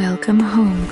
Welcome home.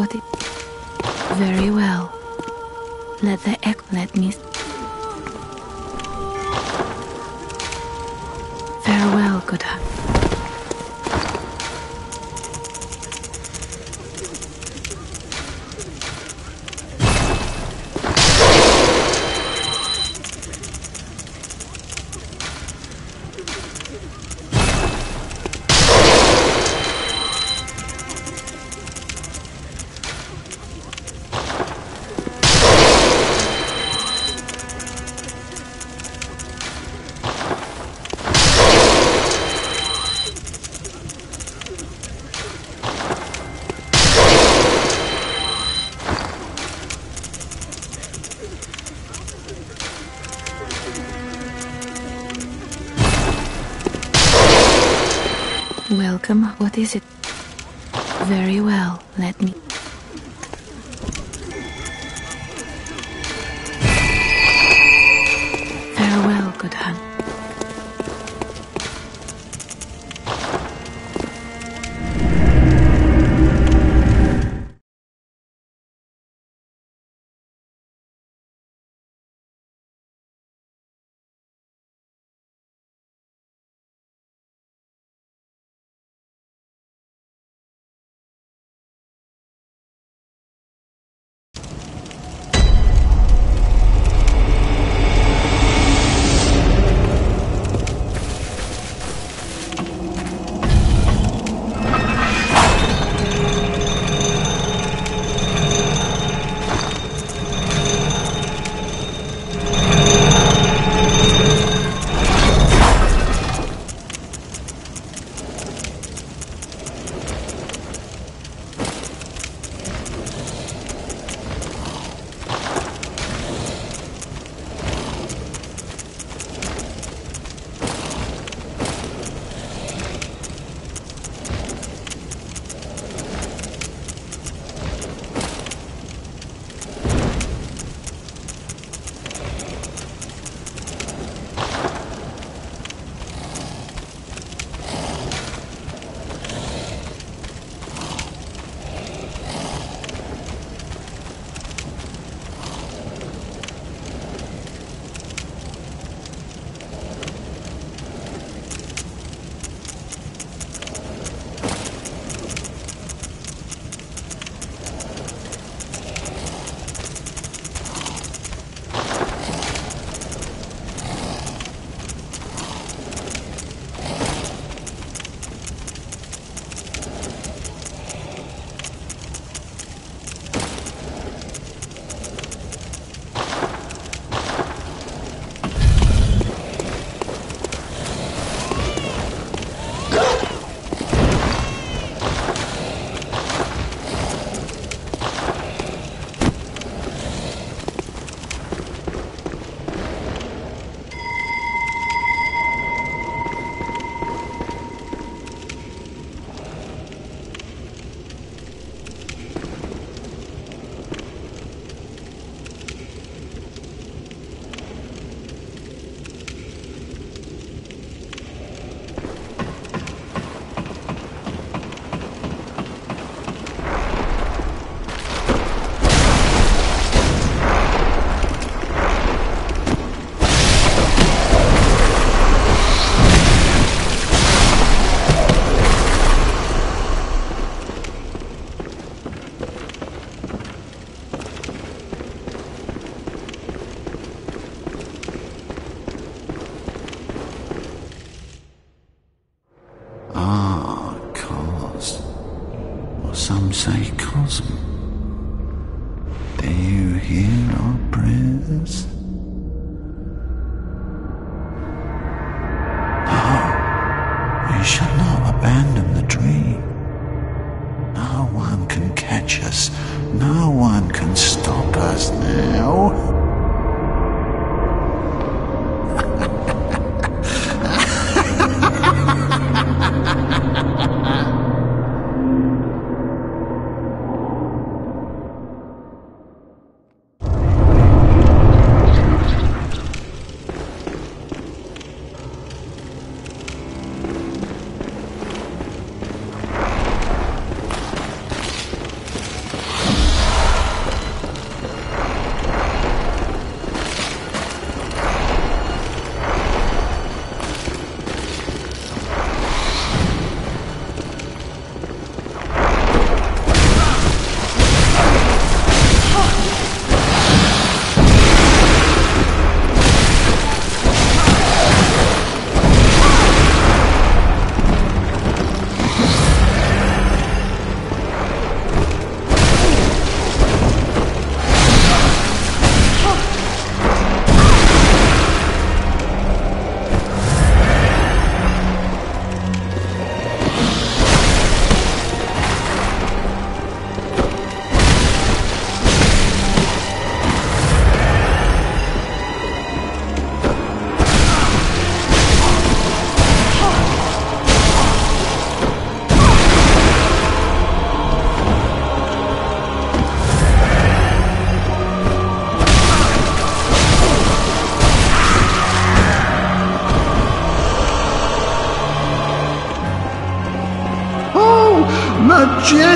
годы.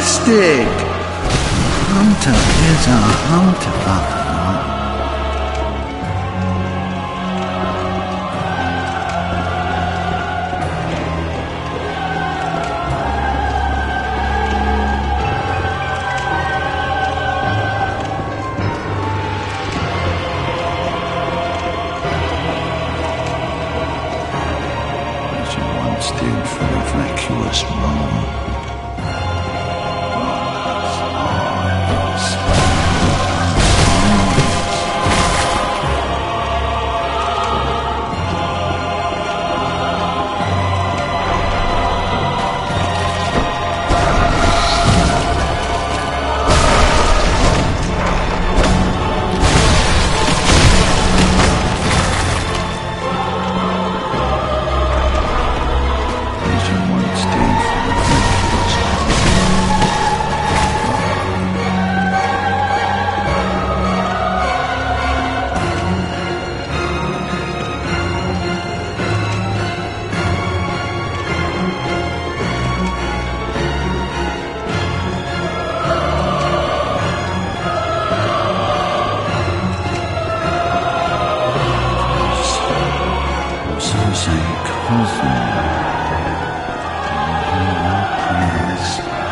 Majestic! Hunter is a Say cousin. Yes.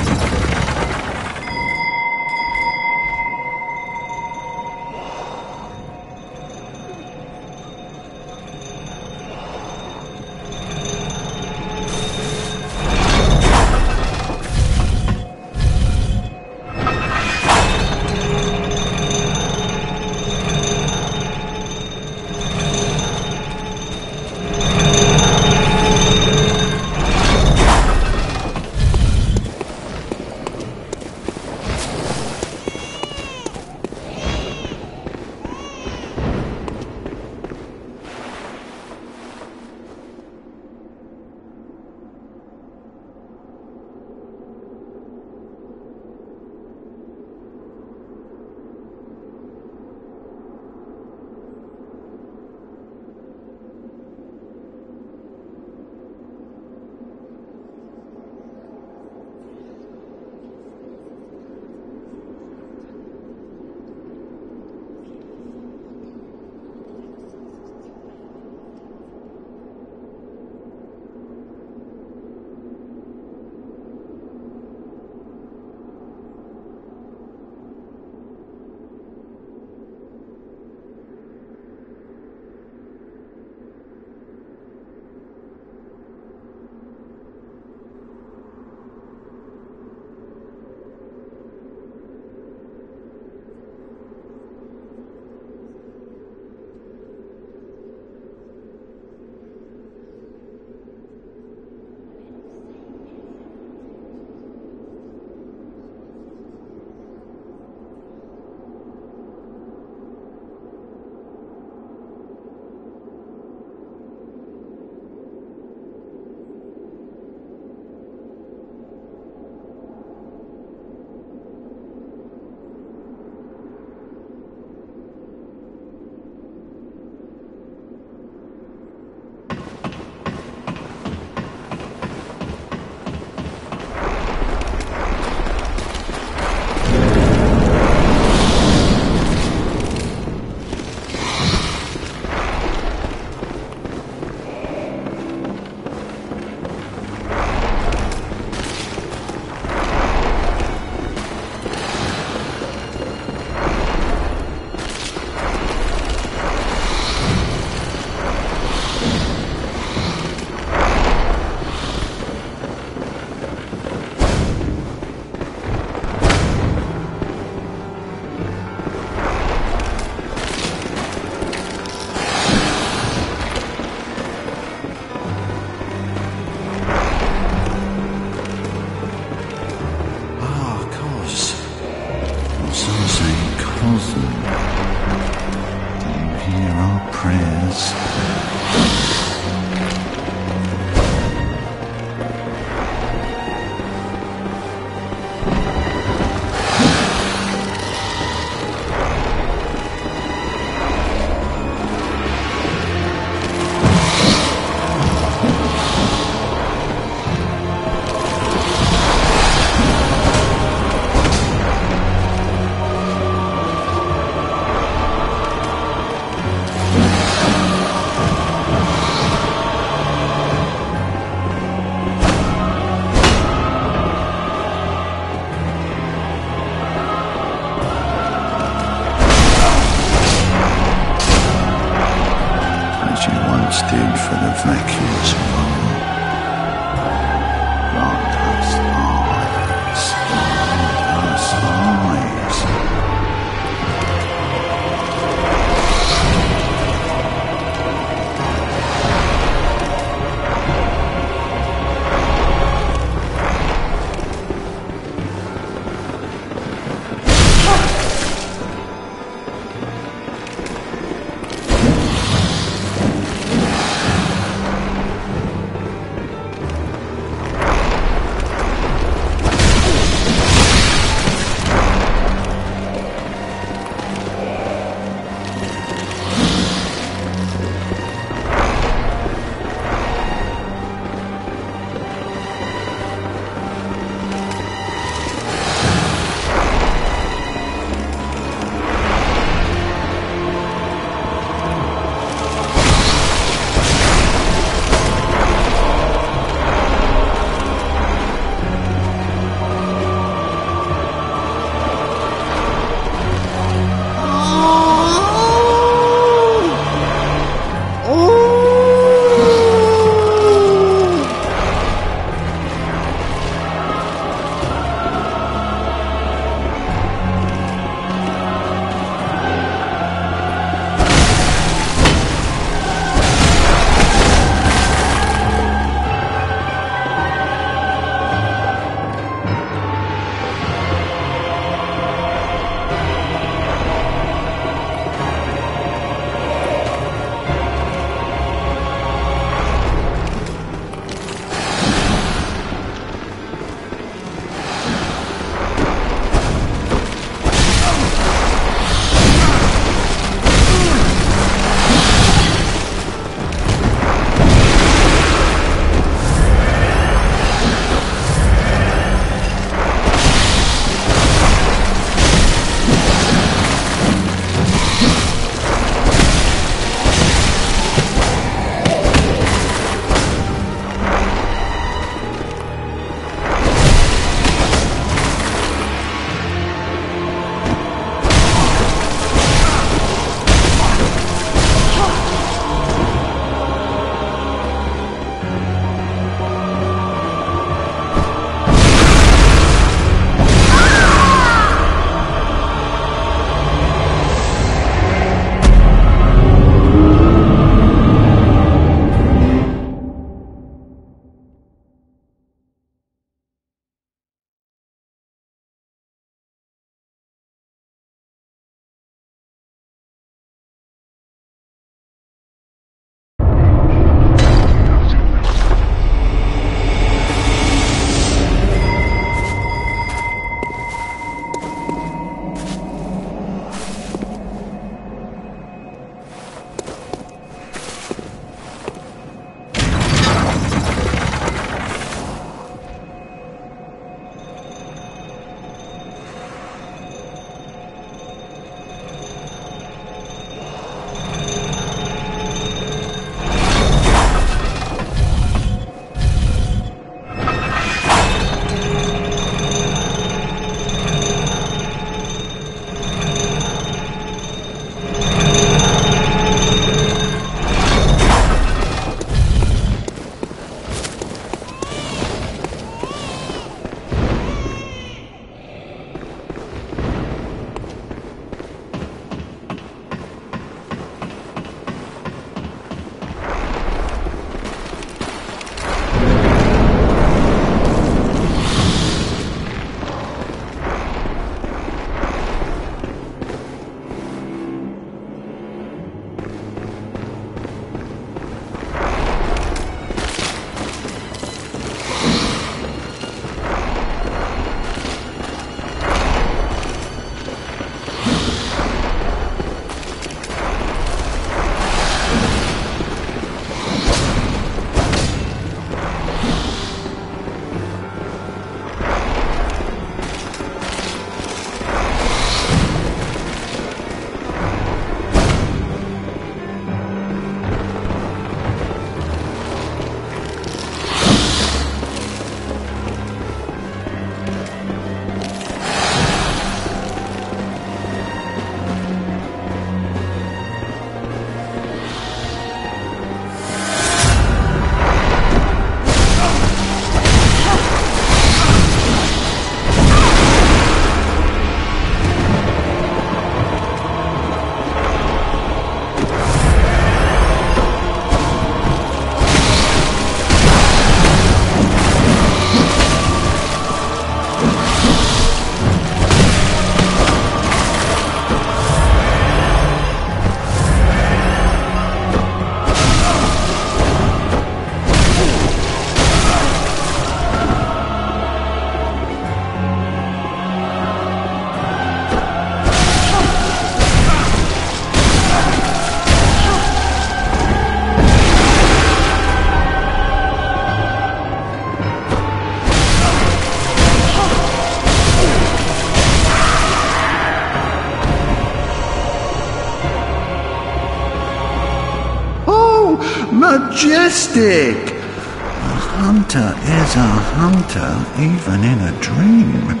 fantastic! A hunter is a hunter, even in a dream.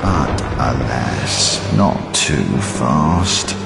But alas, not too fast.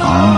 Oh.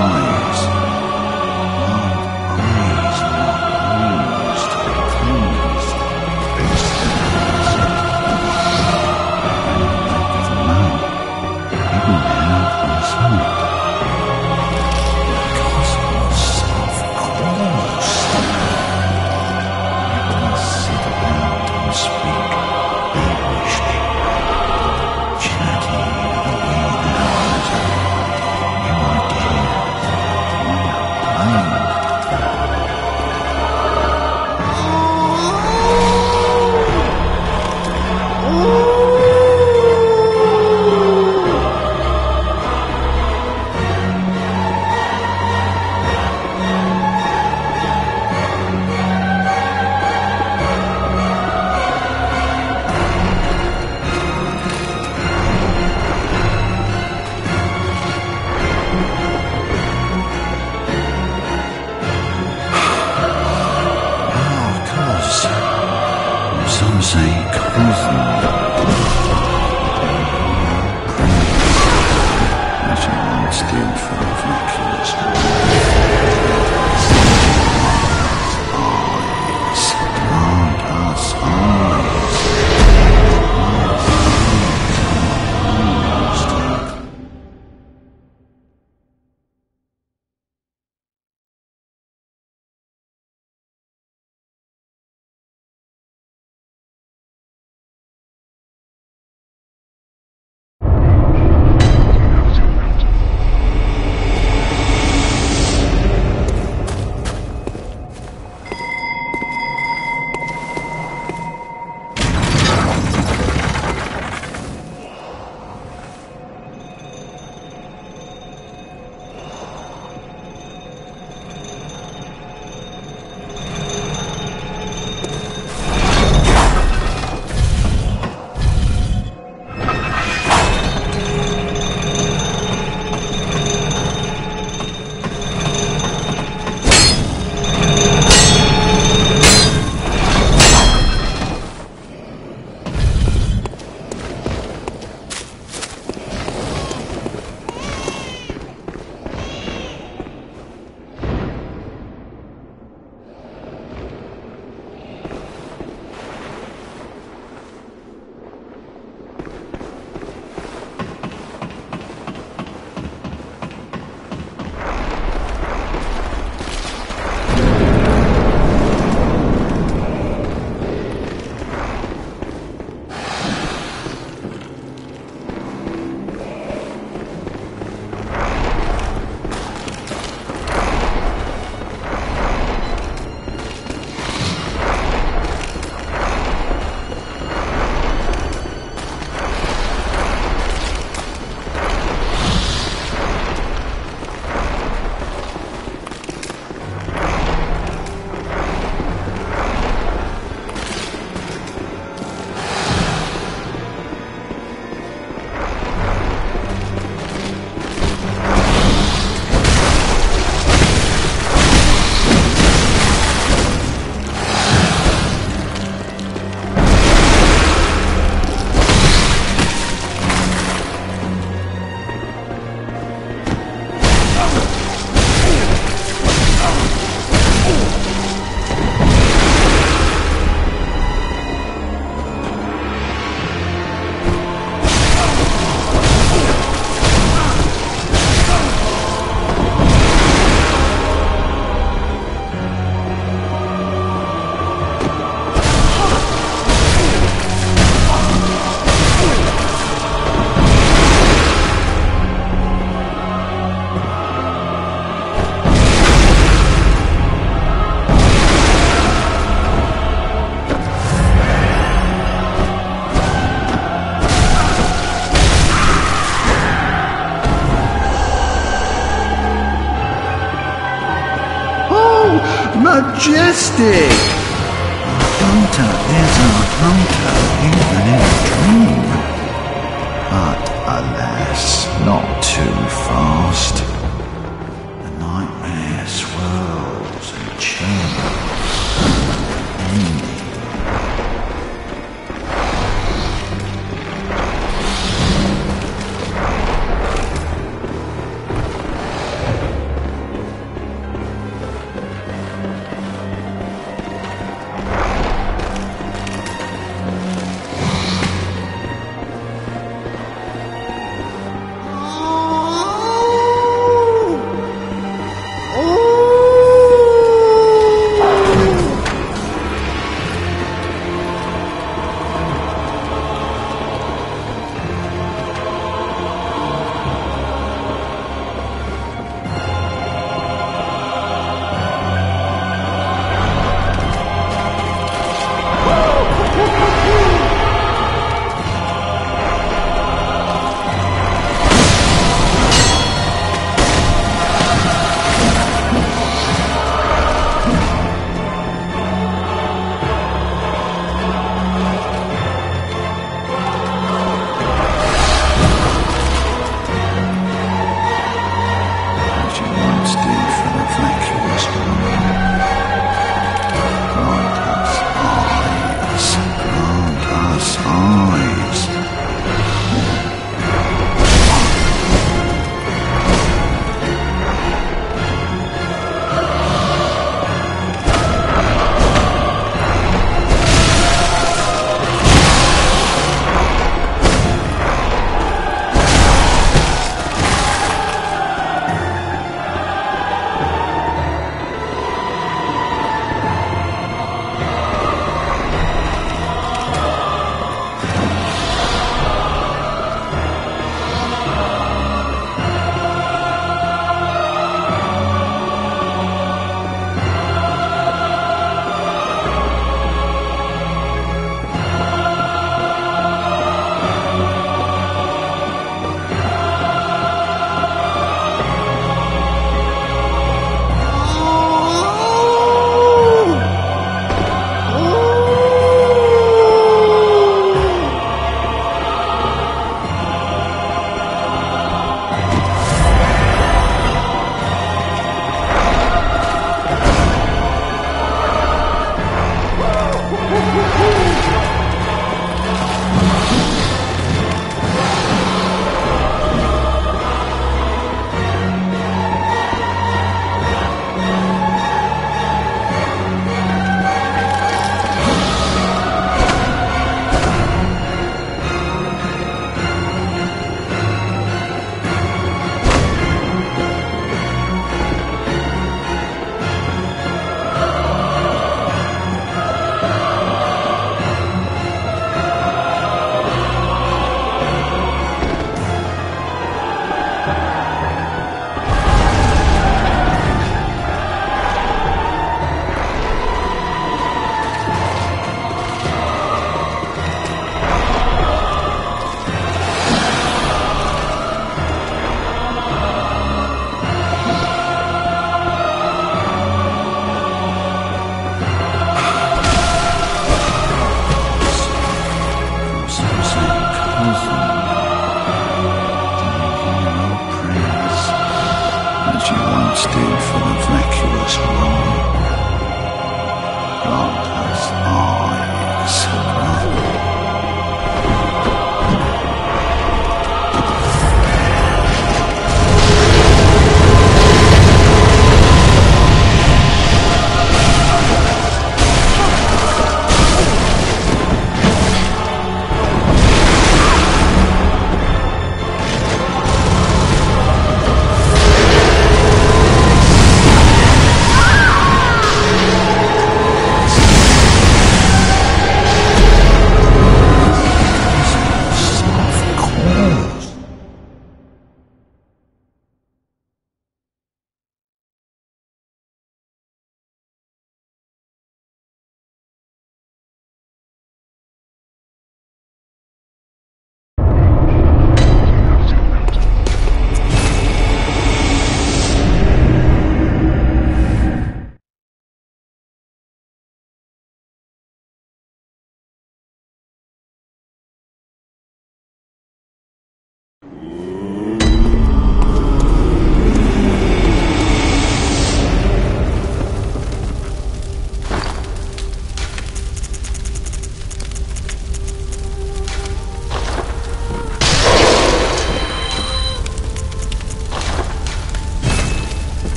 Majestic!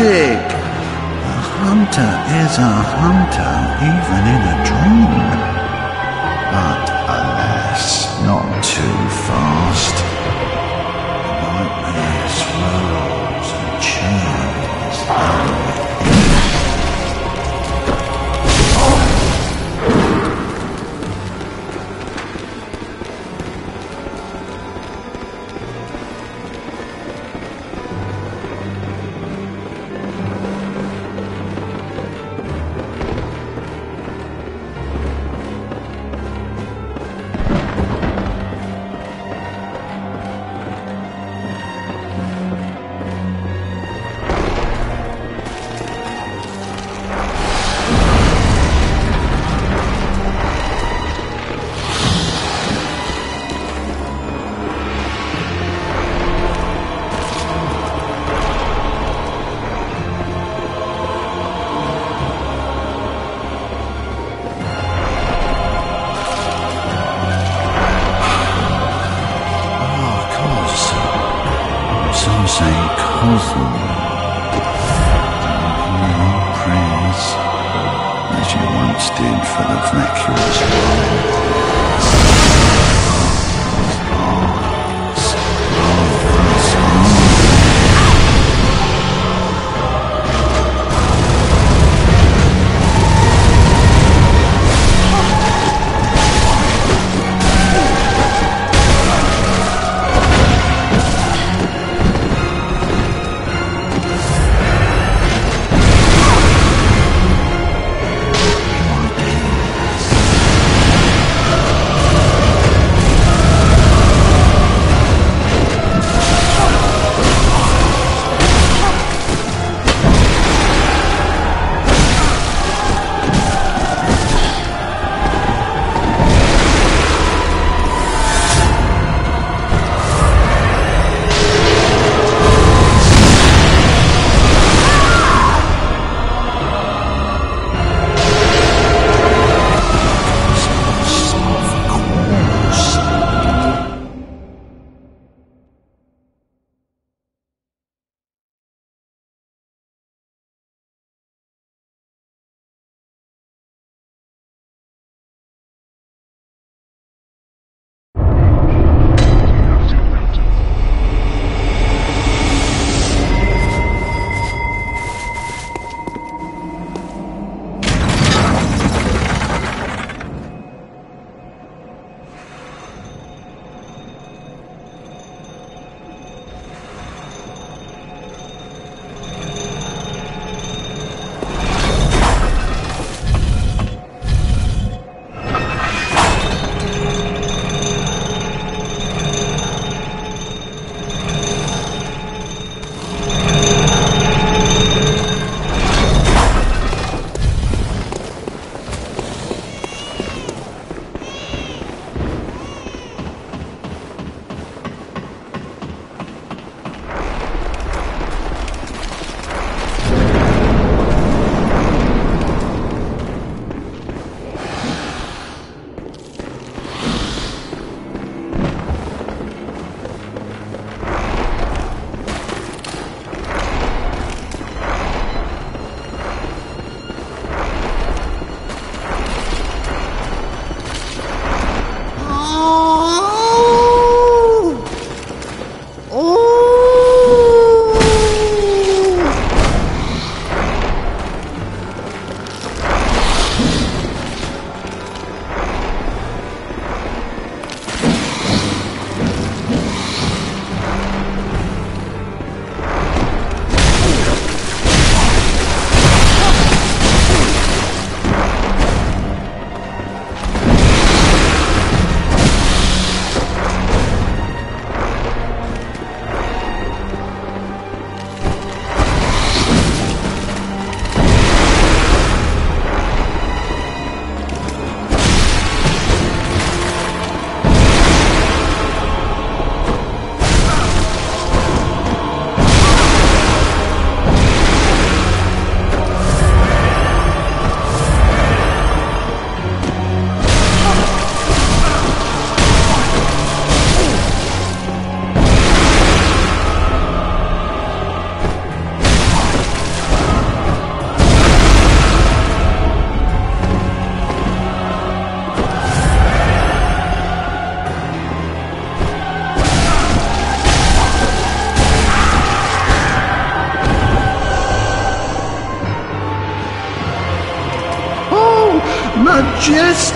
A hunter is a hunter, even in a dream.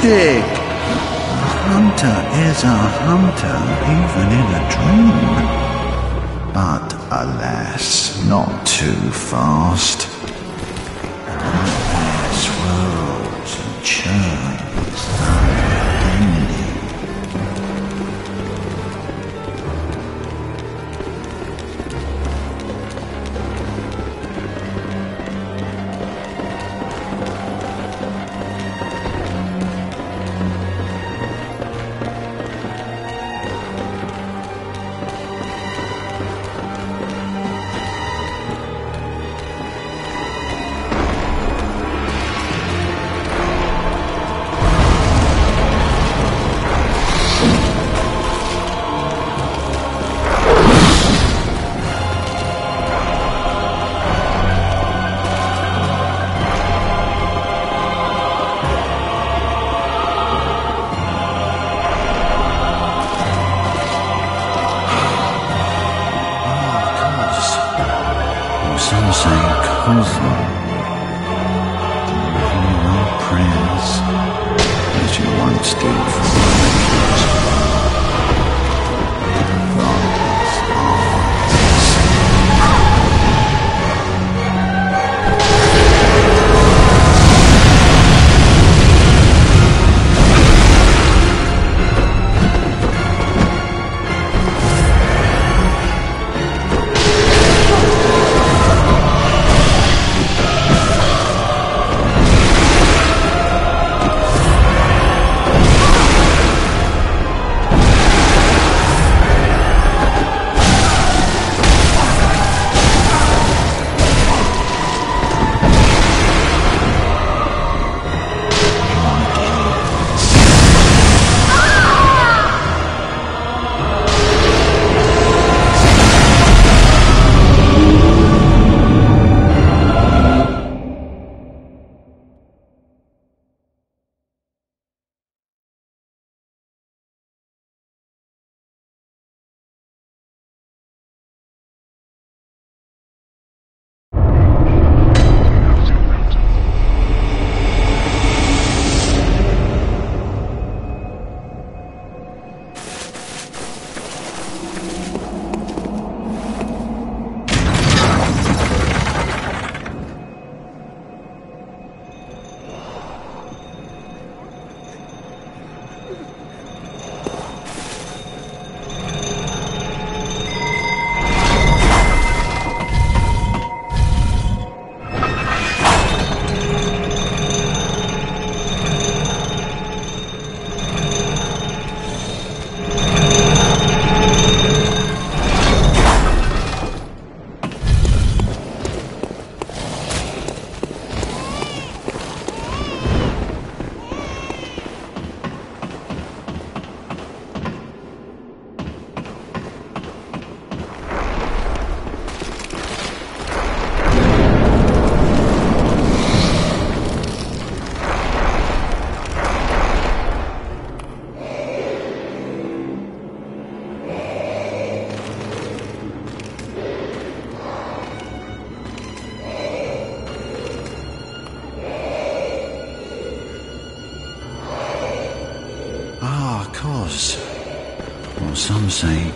Majestic! Kosm.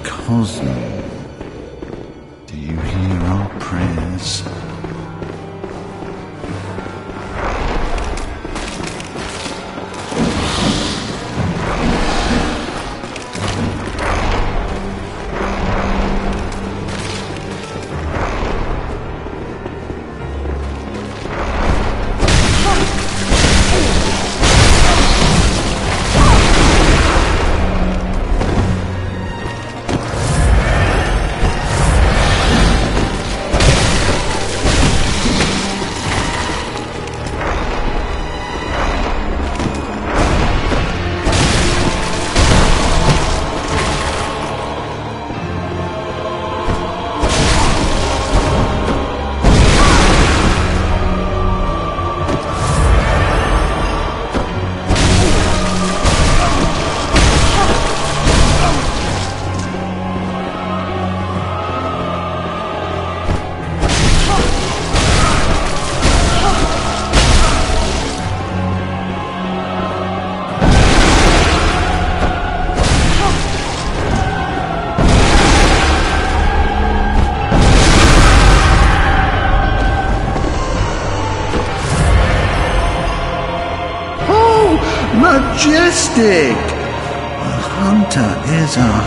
Kosm. Do you hear our prayers? Hunter